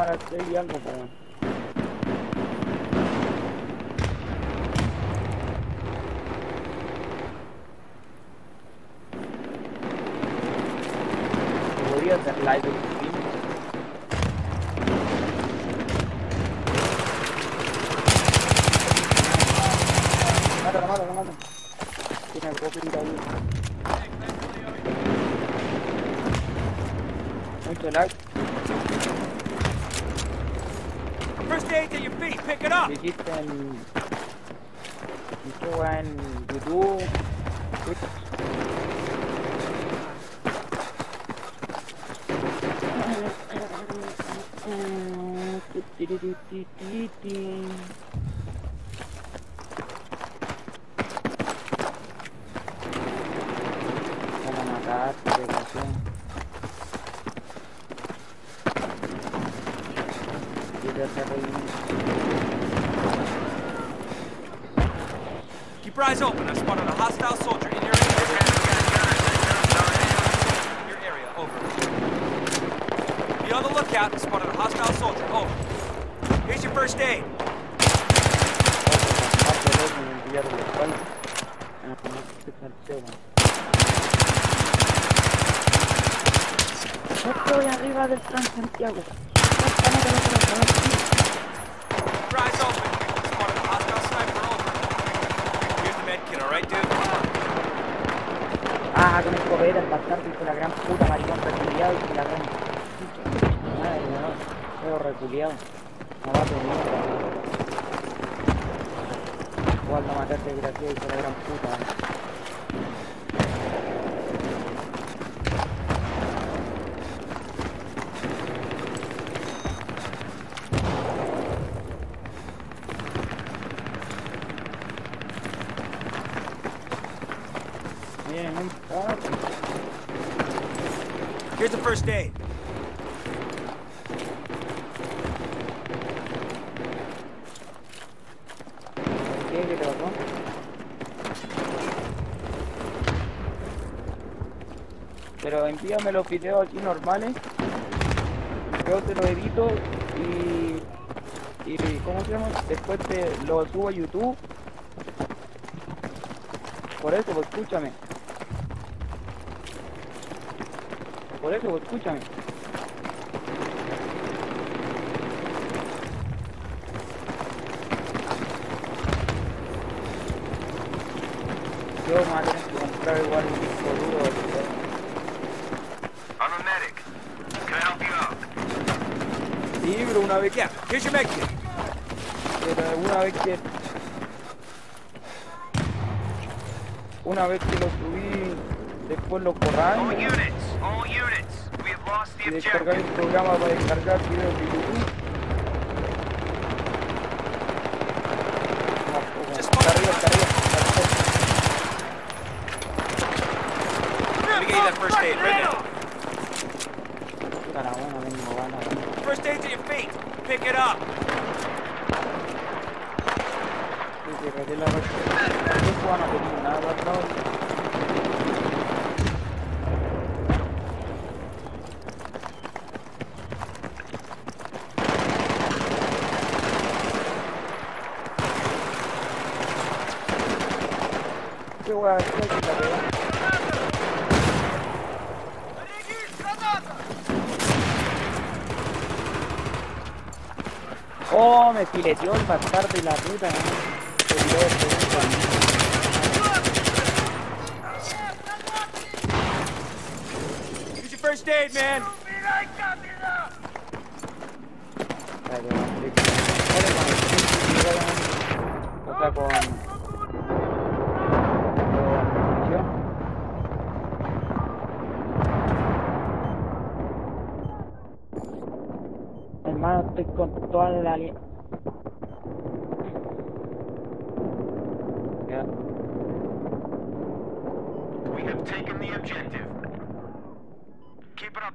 Máximo a las 6 y algo, pues. Podría hacer live. Tiene el. Mucho like. your feet, pick it up! And you do... Do do do do do do. Ah, con el correr el bastardo con la gran puta maricón reculiado y con la gran. Madre mía, feo reculiado. No va a mierda. Igual no mataste desgraciado y con la gran puta. Miren, no importa. Here's the first aid. ¿Qué? ¿Qué te pasó? Pero envíame los videos aquí normales. Yo te lo edito y... Y ¿cómo se llama? Después te lo subo a YouTube. Por eso, pues escúchame. Por eso, pues escúchame. Yo me voy a tener que comprar igual un disco duro. ¿viste? I'm a medic. Can I help you out? Sí, pero una vez que... Pero una vez que... Una vez que lo subí, después lo All borráis units, all units. We have lost y the descargáis objective. el programa para descargar Pick it up. Sí, sí, recién la Yo puedo no tener nada guardado. ¿Qué voy a hacer si la pega? Oh, me fileteó el bastardo y la puta. ¿no? Se tiró de puta. Here's your first aid, man.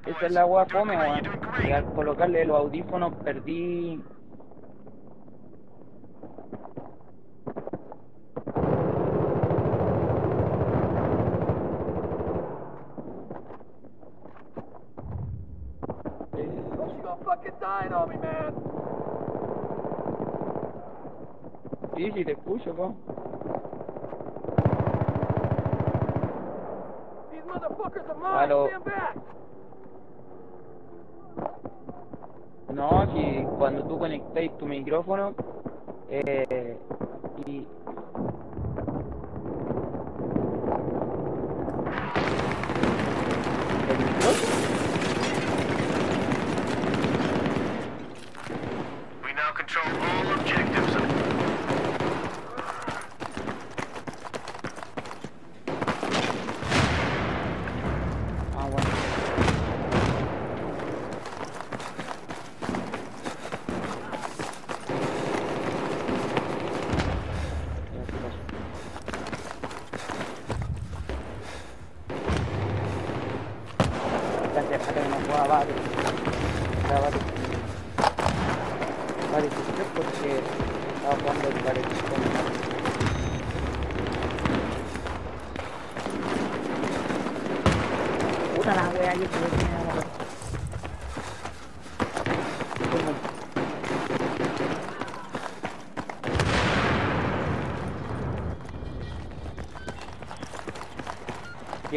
Esa es la agua fome, weón. Y al colocarle los audífonos perdí... Sí, sí, te escucho, po. These! que cuando tú conectáis tu micrófono, eh,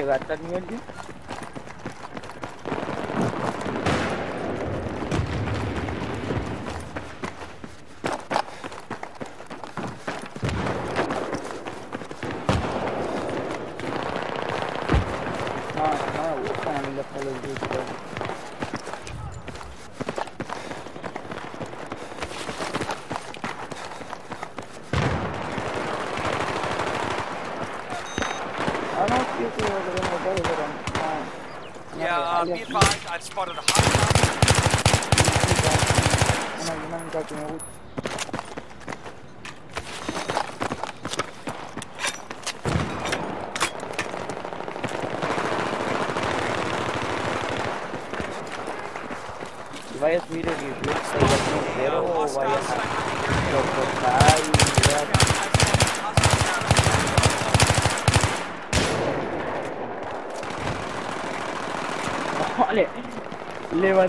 लगातार नहीं है जी Advised, I've spotted a hostile.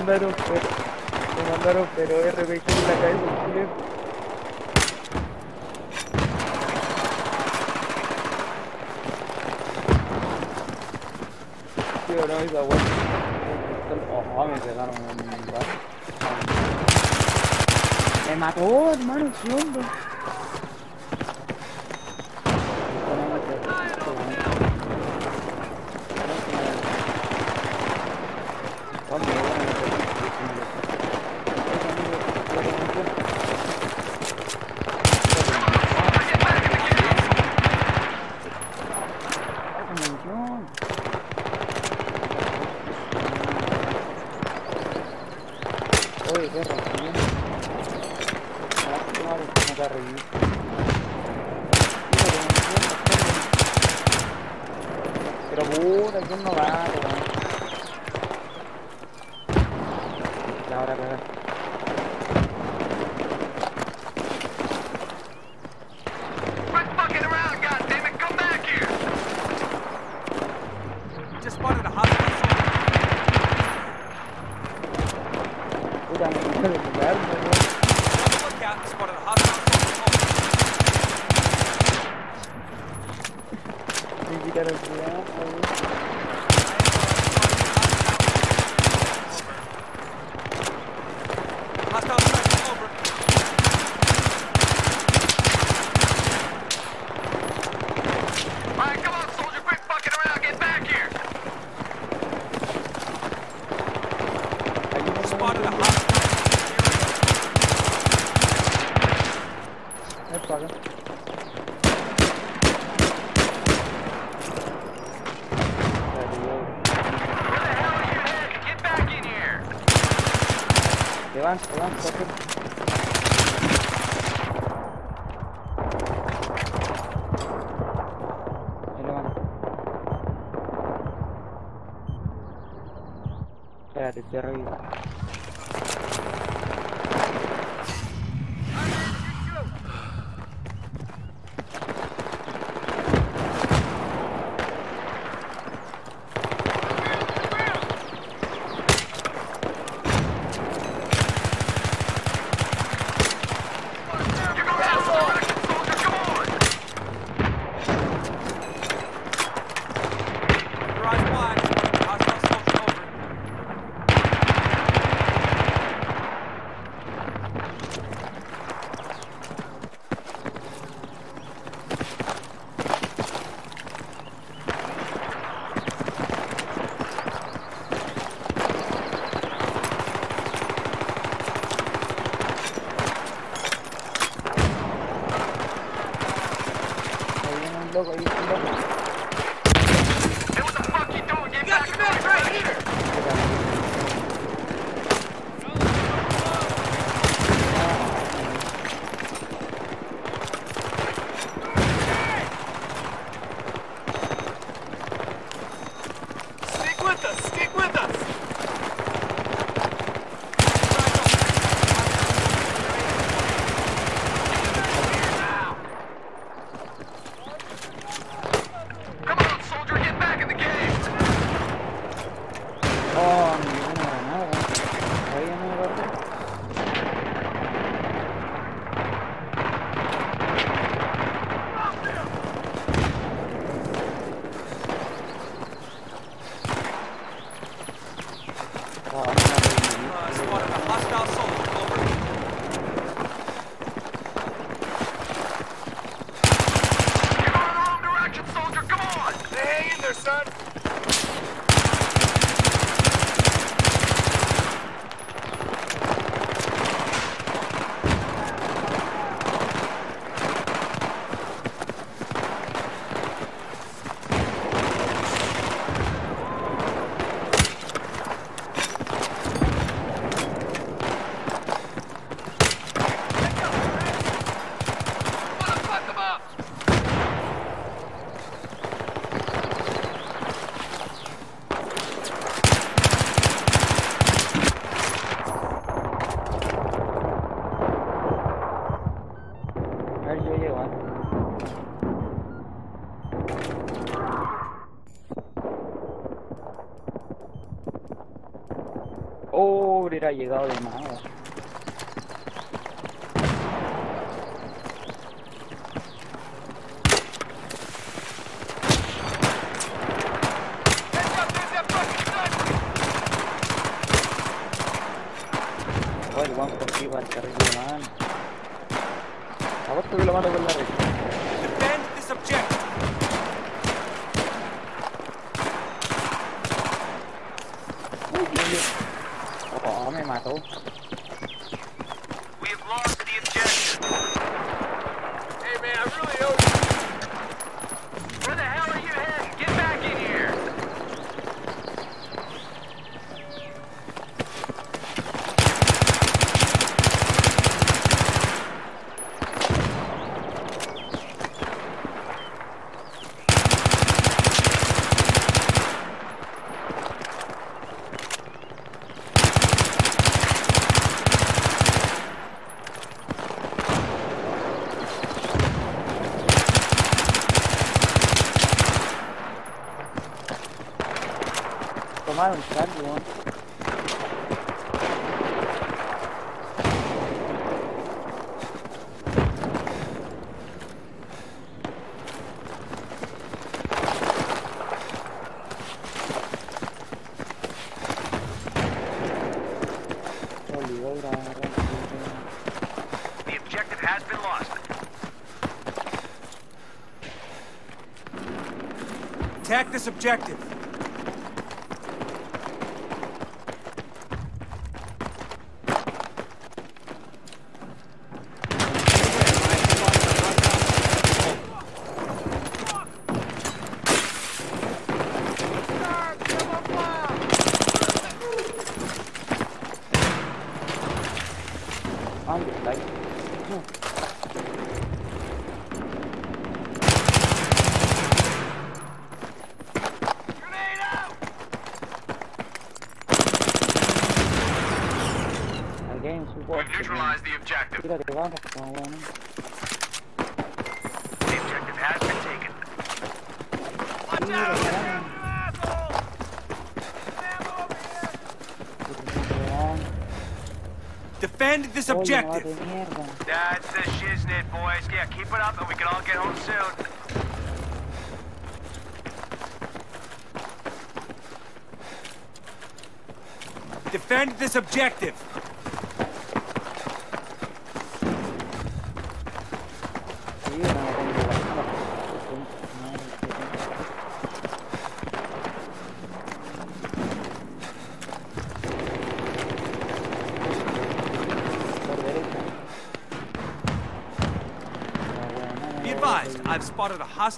mandaron, pero... Me mandaron, pero RPG en la cabeza, culero. tío, no, esa guay. Ojo, me pegaron un Me mató, hermano, ese hombre. added, there you got llegado de nada. Thank you. में मार Objective. objective. That's the shiznit, boys. Yeah, keep it up and we can all get home soon. Defend this objective.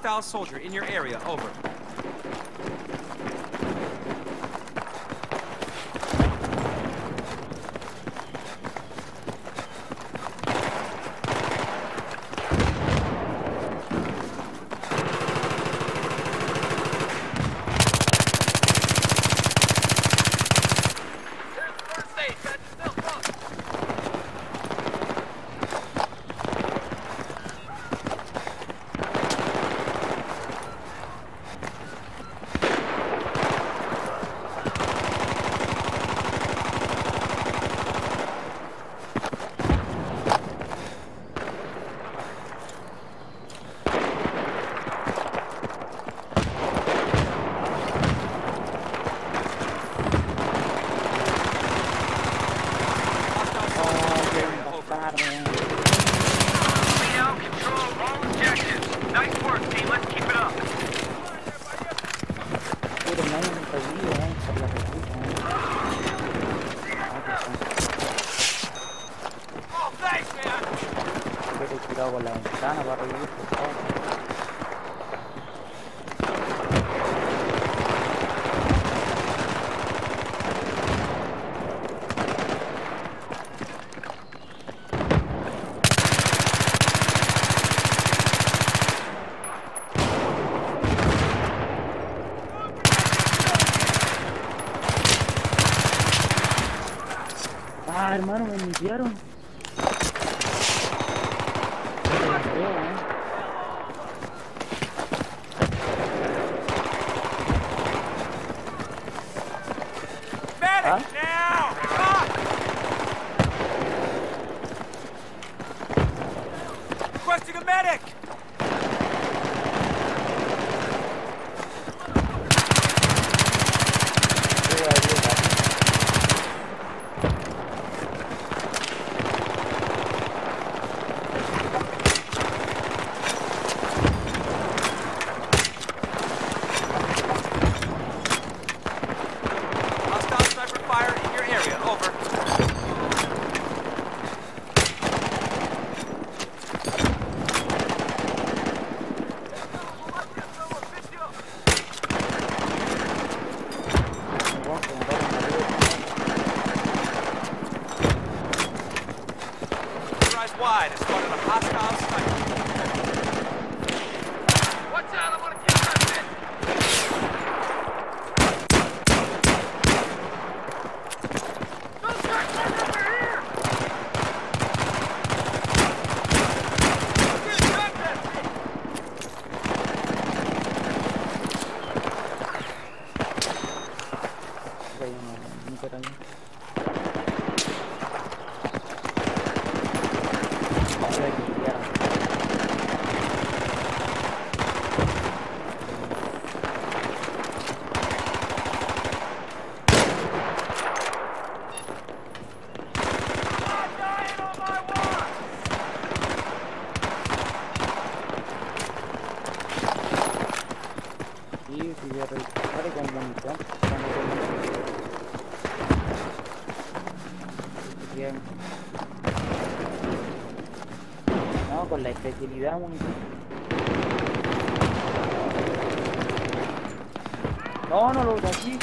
hostile soldier in your area. Over. Vieron. ¿Ah? Requesting a medic! Vale, con munición. Con Bien. No, con la especialidad munición. No, no lo es mi.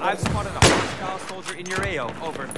I've spotted a hostile soldier in your AO. Over.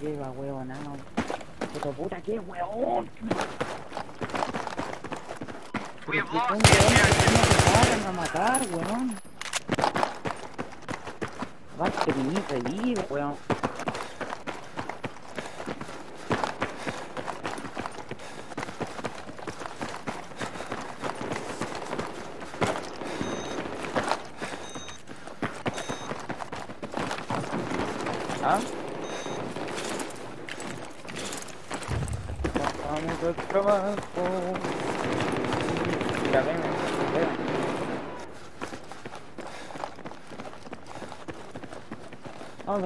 Qué va, nada. Puta qué huevón. We have ¿Qué lost coño, the weón? objective. ¿Cómo te paran a matar, weón? Vas a venir weón. ¿Ah? Vamos al trabajo. Mira, ven, ven.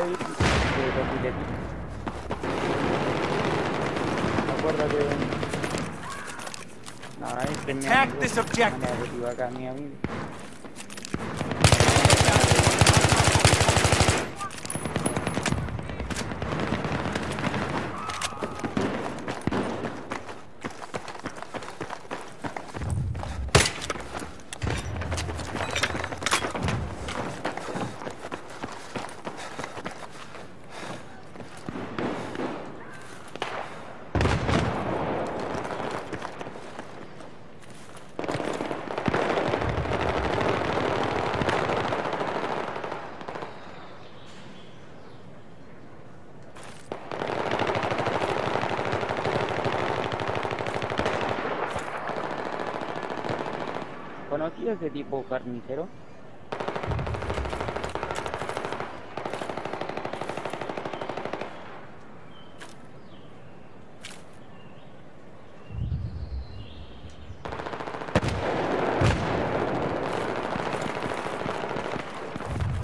ir de los billetitos. Acuérdate. No, ahora es que mi Attack amigo- this objective. Manda objetivo acá, mi amigo. ¿Conocí a ese tipo carnicero?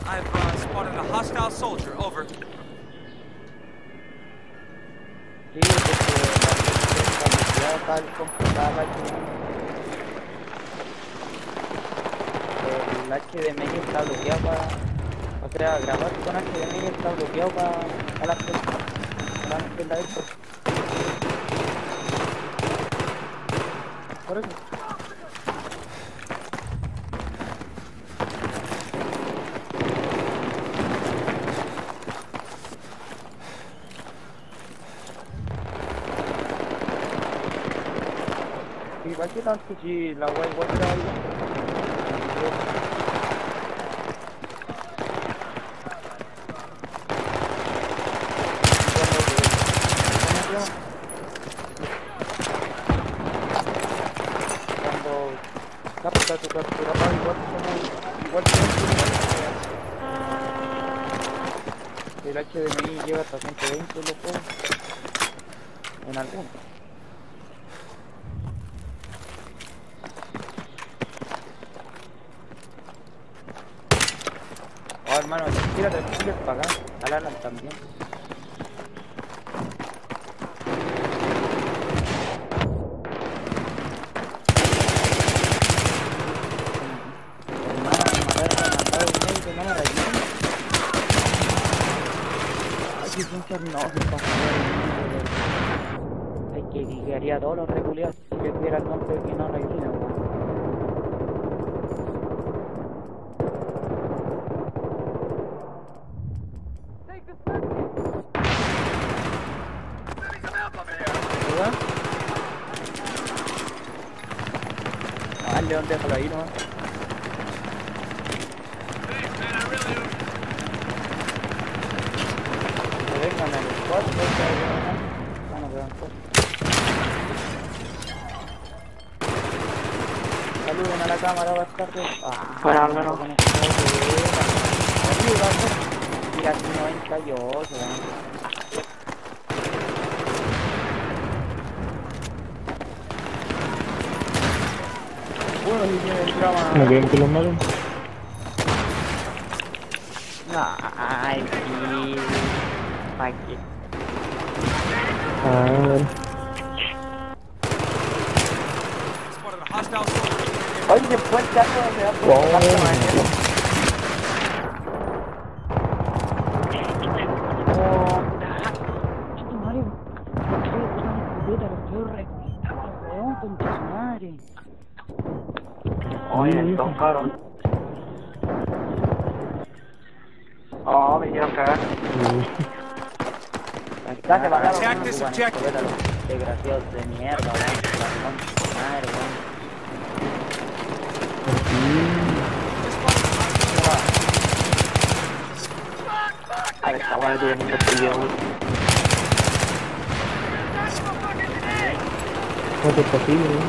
I've uh, spotted a hostile soldier. Over. Sí, porque la está tal complicada el HDMI está bloqueado para... O sea, grabar con HDMI está bloqueado para, para las. Para entender esto. Por eso. Igual que tanto si la web igual era algo. Cuando capta tu captura va igual como igual que el HDMI lleva hasta 120 loco en algunos. Oh, hermano, tírate el para acá, al Alan también. no me rayé. Ay, que son sarnosos para jugar Ay, que guiaría a todos los les diera el no rayé, weón. ¿Verdad? Ah, león déjalo ahí nomás. Que vengan al spot, pues, que hay que ganar. Bueno, que van pues. Saluden a la cámara, bastardos. Para Álvaro. Mira, no se van. Bueno. ¿No quieren que los maten? Ay, sí. ¿Para qué? Ah, bueno. Spotted a hostile soldier. Oye, después el caso donde va por Oh, el paso, maestro. Oh, Este Mario, ¿por qué usan escopeta? Los quiero reventar, weón, concha su madre. Oye, estos caros. Oh, me hicieron cagar. Ya se bajaron, Attack no this ocupan objective. escopeta, los Desgraciados de mierda, weón. La concha de su madre, weón. Weá tiene mucho frío. ¿Cómo te es posible, no?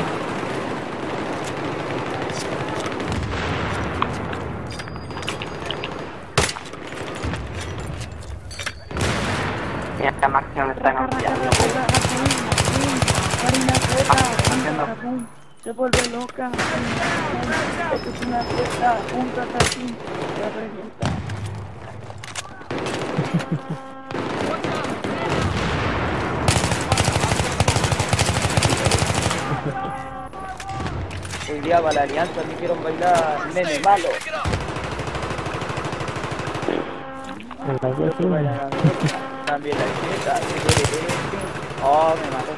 Mira, esta máquina me está confiando. Se vuelve loca. Esto es una fiesta. Un catatín. Representa. Hoy día para la alianza me hicieron bailar nene malo. También la este. Oh, me mató.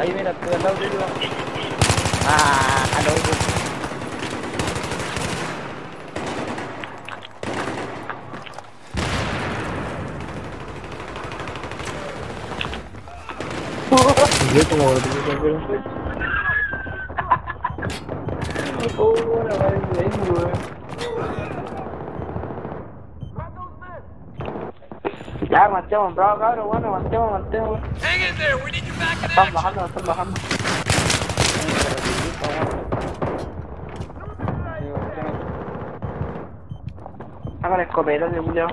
Ahí mira, estoy al lado tuyo. Ah, a lo otro. Yo como lo tengo que hacer. Oh, la madre de ahí, weón. Ya, mantemos, bravo, cabrón, bueno, mantemos, mantemos. Hang in there. We need you back in Están bajando, están bajando. Haga la escopeta, de Julio.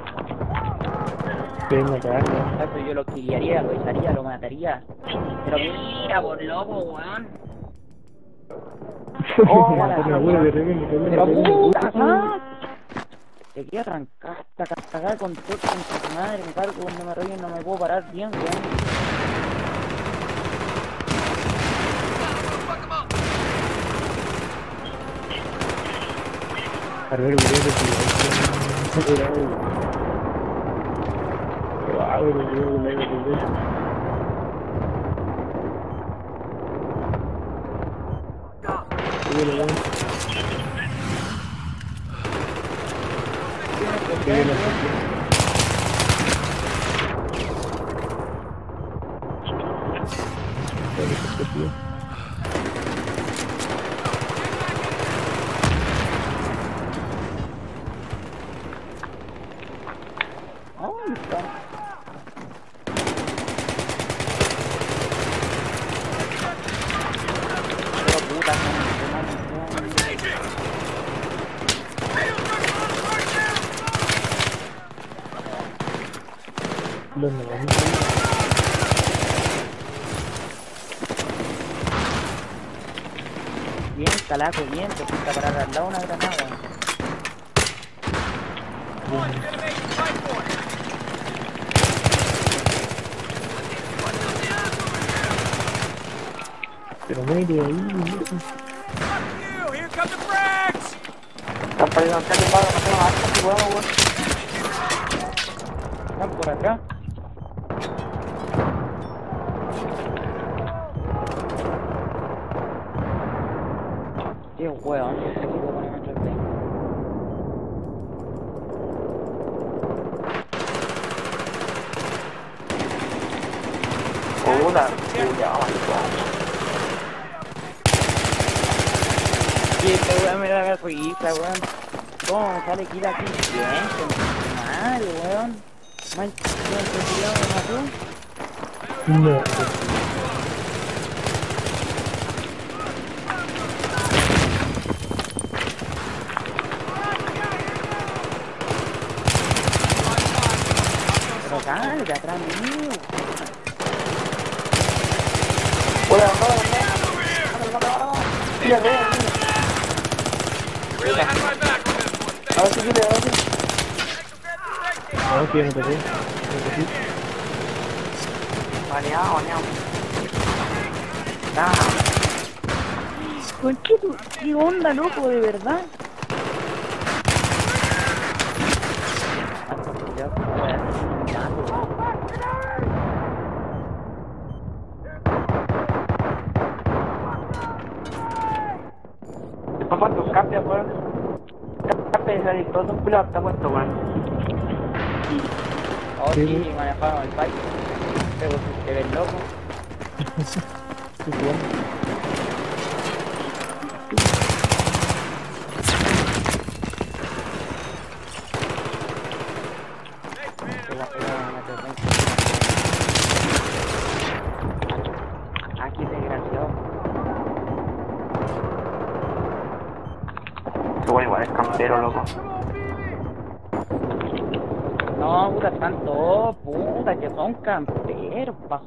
Venga, Eso yo lo criaría, lo echaría, lo mataría. Pero mira, por loco, weón. Oh, Pero. Te queda trancaste, cagar con todo con tu madre, me cargo cuando me rollo no me puedo parar bien, weón. A ver, voy a decir. Wow, pero creo que la iba a perder. Sí, lo veo. Sí, lo veo. Vale, perfecto. ¿Dónde está? Pero puta, no, no, no, no. ¿Dónde vamos? Bien, calaco, bien, te fuiste a parar al lado una granada. Pero muere ahí. Están no sé Hueón, ese equipo con el MHP. Puta. Y este weón me da la risa, weón. ¿Cómo me sale aquí? Bien, madre, weón. Man, weón, ¿te culiao me mató? No. Pero cállate, atrás mío. Puta, no, no, no. Mira, mira, mira. Really had my back on this one. Thank A ver si quiere, a ver si. A ver si ya no te Ah. Conche tu- ¿Qué onda, loco, de verdad? Ya, weón, ya, weón. Después cuando cambia, weón. Cambia y sale todo un culo está puesto, weón. Oh, Sí, sí, sí. manejaron el bike. Pero si te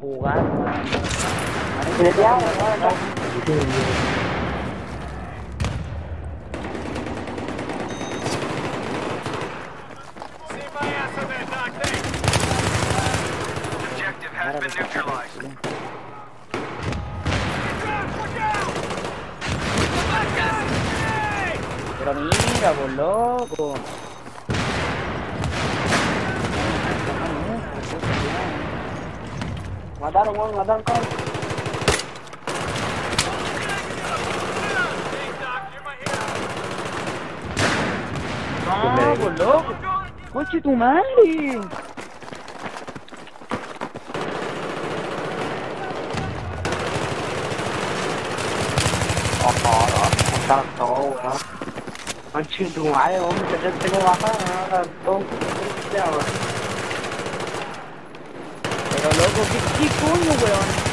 jugar, Coche tu madre. Oh, no, no, mataron todo, weón. Conche tu madre, weón, que yo tengo bajada, no, mataron todo. Ya, weón. Pero loco, ¿qué, qué coño, weón?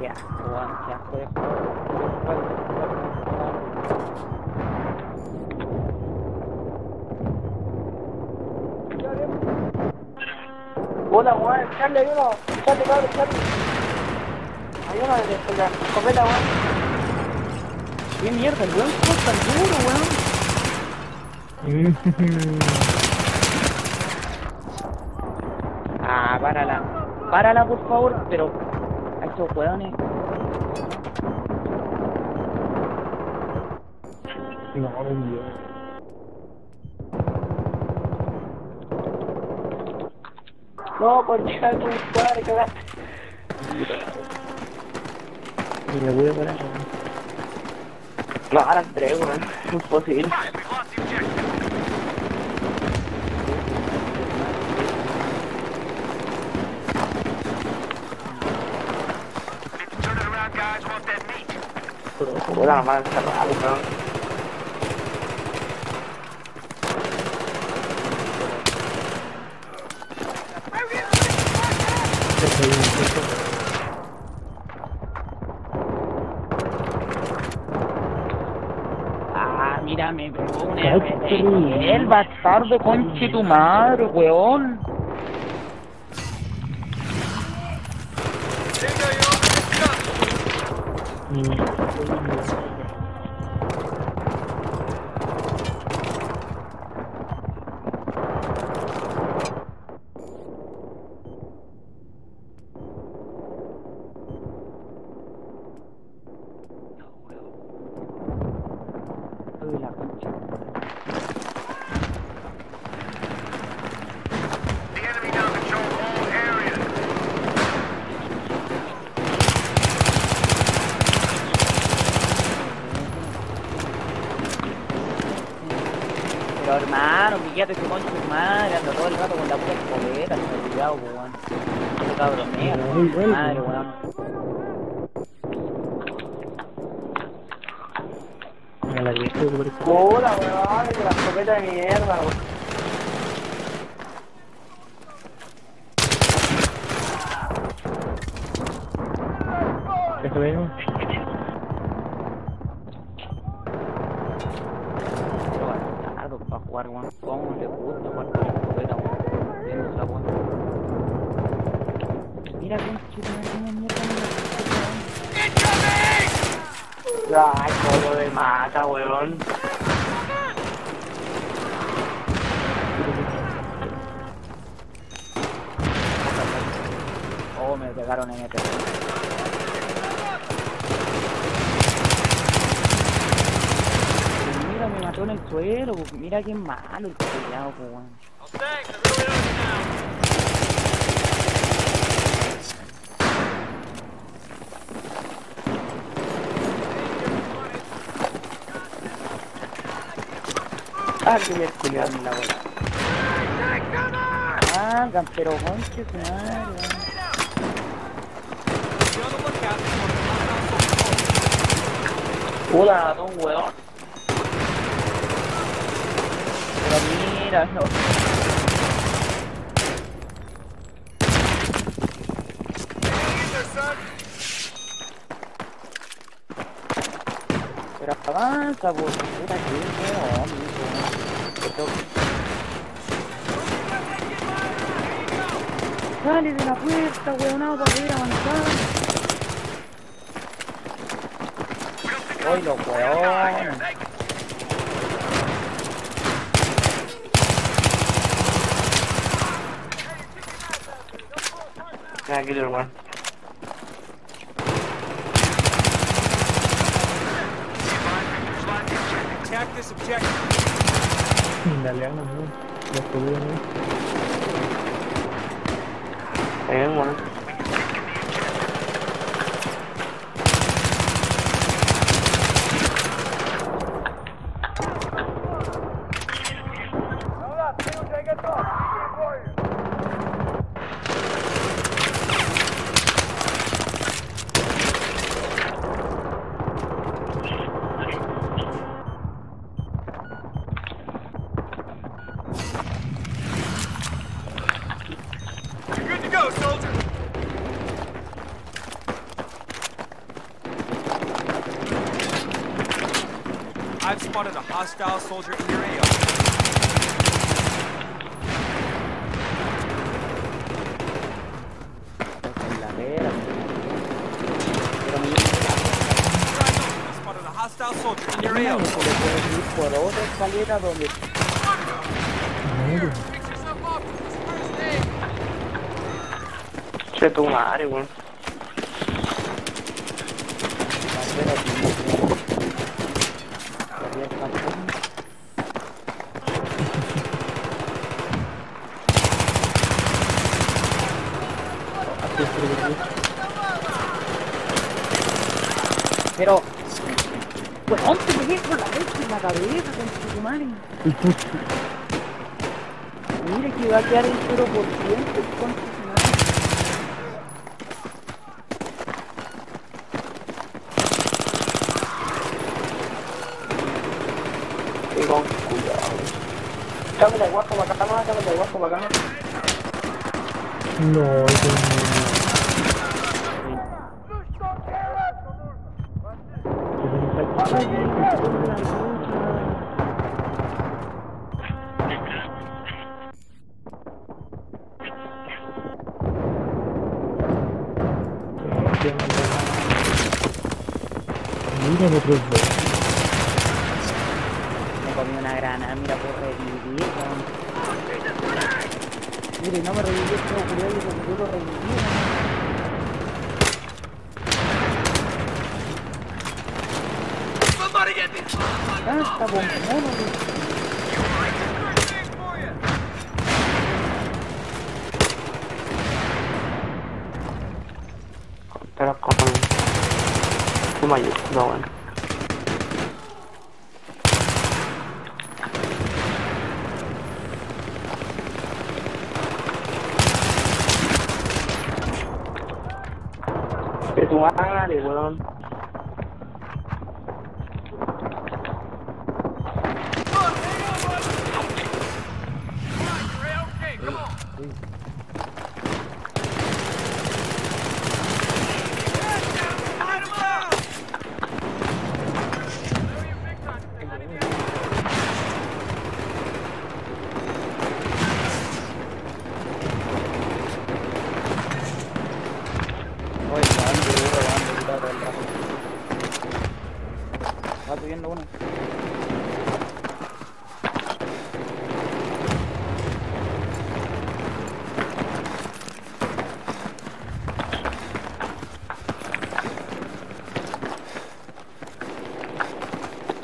Ya, weón, qué asco de Hola, Charlie, ayuda. Charlie, cabrón, Charlie. Ayuda de la escopeta, weón. ¿Qué mierda? El weón es tan duro, weón. Ah, párala. Párala, por favor, pero... A estos weones... No, Dios. No, concha tu madre, cagaste. Ni me voy a parar. No, ahora tres, weón. Imposible. Ah, mira, me pegó un. El bastardo, conche tu madre, weón open this gun. Mm. hermano, pillate ese concho de madre, anda todo el rato con la puta escopeta, se me cuidado, pues, weón. Ese cabrón negro, Muy bueno. madre, weón. A la que estoy por eso. Puta, weón, que la escopeta de mierda, weón. Eso vemos. Pero bastardo para jugar, weón. ¿Cómo le gusta jugar con escopeta, weón? Entiendo esa weón. Mira, concho de madre, cómo mierda me la escopeta, weón. Ay, cómo me mata, weón. En este. Pero Mira, me mató en el suelo, pues, mira qué malo el culiao, pues, now. Ah, que me. Culiao en la bola. Ah, campero, conche, madre, Puta, don weón. Pero mira, no. Pero avanza, pues, puta que weón, Sale de la puerta, weonado, para poder avanzar. Hoy los weones. Tranquilo, hermano. Attack this objective. Dale, vamos, ¿no? Los colores, ¿no? Está bien, weón. You're good to go, soldier. I've spotted a hostile soldier in your AO. En la vera, pero mi I spotted a hostile soldier in your Mira, AO. se le puede ir por otra escalera donde Che, tu madre, weón. la vera tiene Todavía está full. Así es, pero que sí. Pero, weón, te pegué con la leche en la cabeza, con tu madre. Mira que va a quedar el 0% con tu madre. Sí, con cuidado. Cámara de guapo para acá, cámara de guapo para acá. No, no.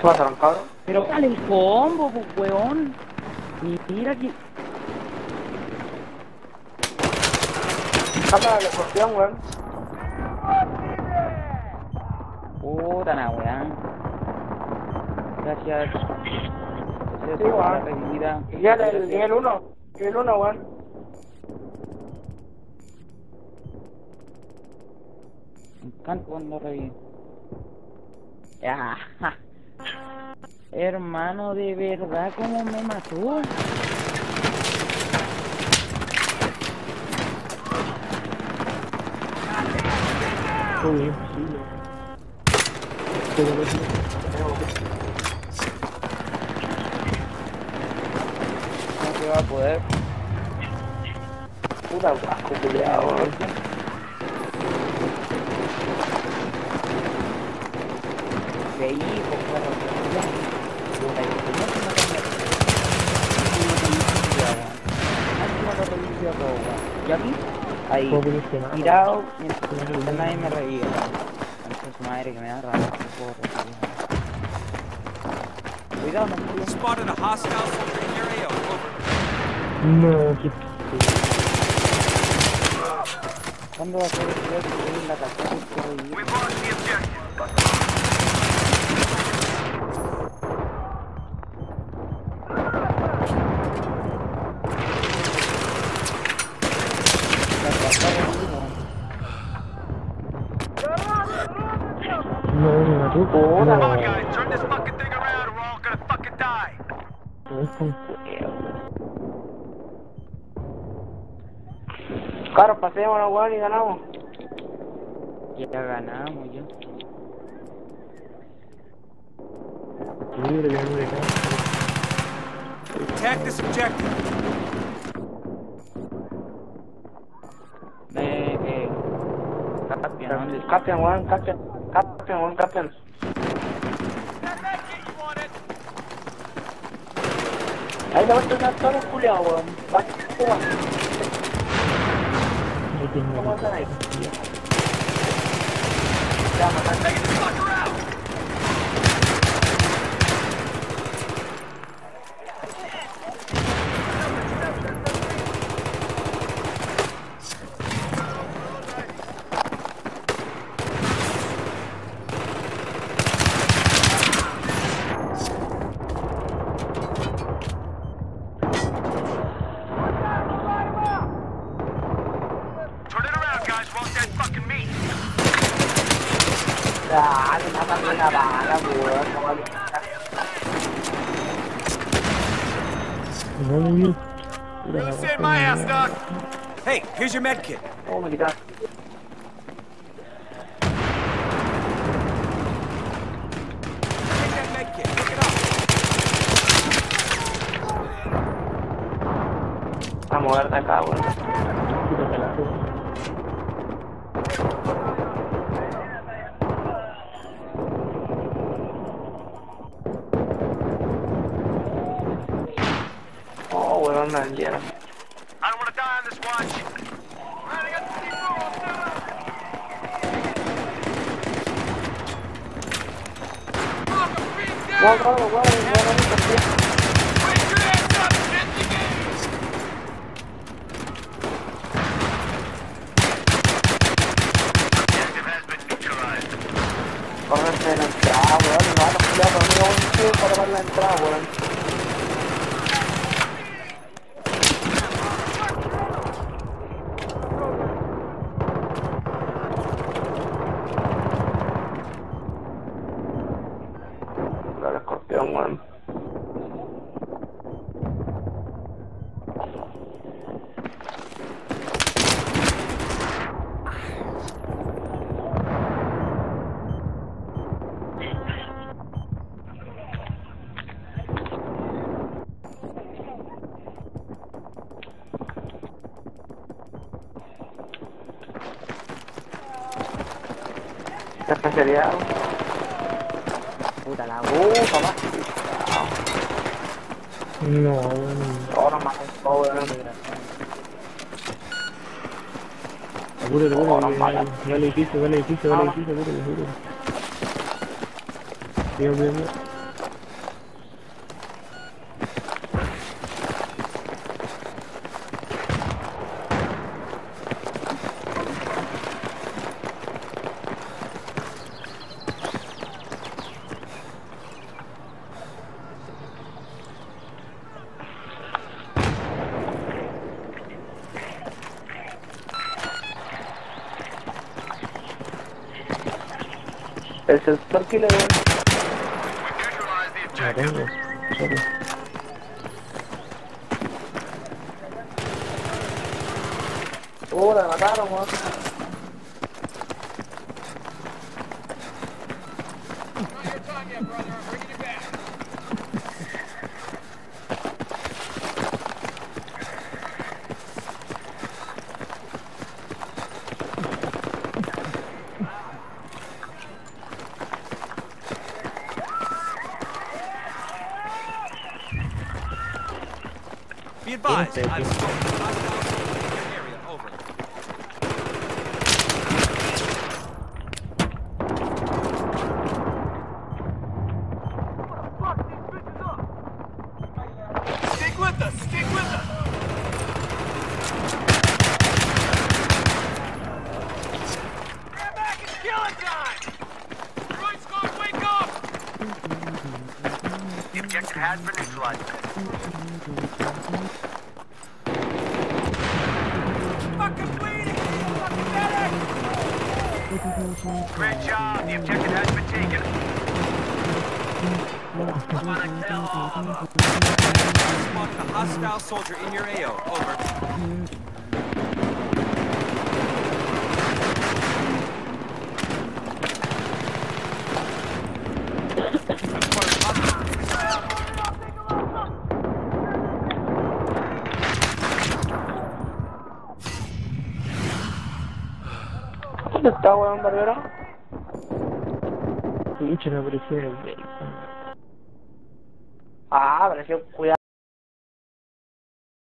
¿Qué pasaron, cabrón? Pero dale el combo, weón. Mira que... Cámara de escorpión, weón. Puta la weón. Gracias. Gracias Sí, weón. ya el nivel 1. Nivel 1, weón. Me encanta cuando revive. Ya. ja. Hermano, de verdad, ¿cómo me mató? No se va a poder. Puta. De ahí, pues, claro, ya. Puta, y si no se me cambia. Máximo lo revivió todo, weón. ¿Y aquí? Ahí. Tirado, mientras nadie me madre que me da rabia, no puedo revivir. Cuidado, no me Spotted a hostile soldier in your AO. Over. No, qué ¿Cuándo va a ser el que en la casa Claro, pasémonos, weón, y ganamos. Ya ganamos, ya. Attack this objective. Eh... Caspian, ¿dónde está? Capian, weón, Capian. Capian, weón, Capian. Ahí a tocar weón. Va, toma. Ahí tiene ¿Cómo la están here's your med kit. doing. ¿Qué sería? Puta la boca, va. No, weón. Ahora más todo, weón. Apúrate, Oh, apúrate. no, mala. Va al edificio, va al edificio, va al edificio, apúrate, apúrate. Cuidado, cuidado, cuidado. kilo advised, hostile soldier in your AO. Over. ¿Dónde está, weón, Barbero? Pinche, me apareció el. Ah, apareció, cuidado.